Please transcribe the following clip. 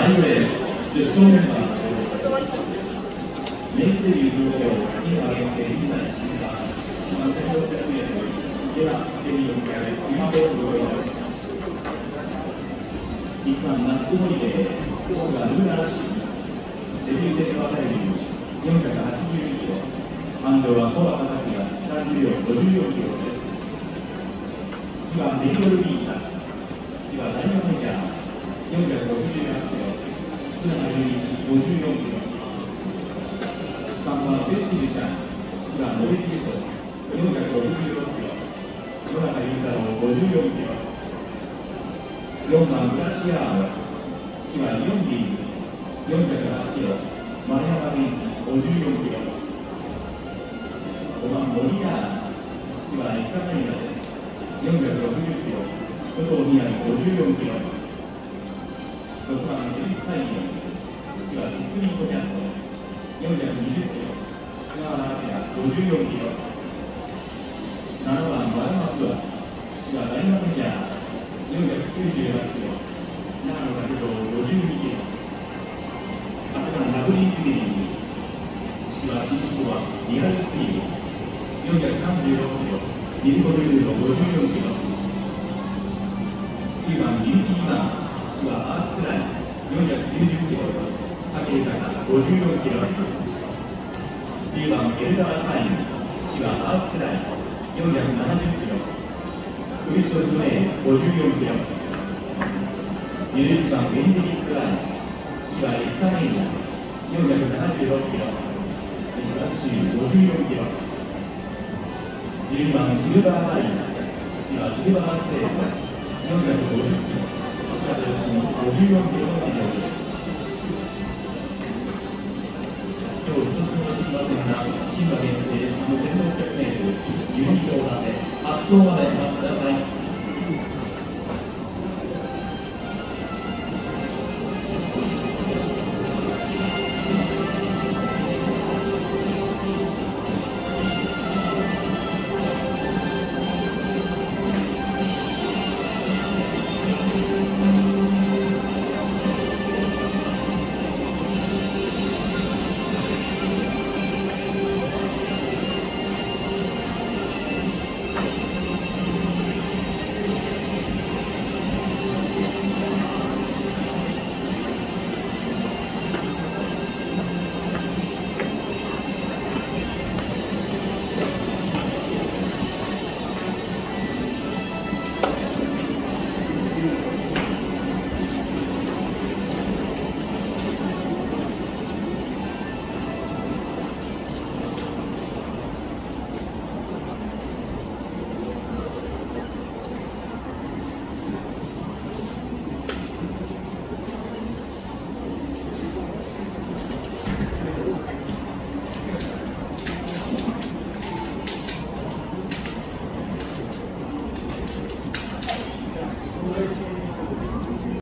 バイブレース10勝メンバーメイクデビュー上昇今限定2歳新化島1600円よりではデビューを迎え今でご用意します1番ナックモリでスコアがルーラーシーデビュー戦の与える482キロ安城はコア高木が30秒54キロです2番メイドルビータ父は大学メジャー460キロ、佐藤宮城54キロ、6番エビスサイン、父はディスクリー。トキャント420キロ、菅原明54キロ、7番バルマクア、父はダイナメジャー498キロ、長野学長52キロ、8番ラブリーフィリング、父は新宿はリアルスティー436キロ、ミルコドルーの54キロ。54キロ10番エルダーサイン父はアーツクライ470キロクリストフメイ54キロ11番ベンジリックライン父はエフカネイヤ476キロ石橋州54キロ12番シルバーライン次はシルバーステート450キロ、454キロの発送までお待ちください。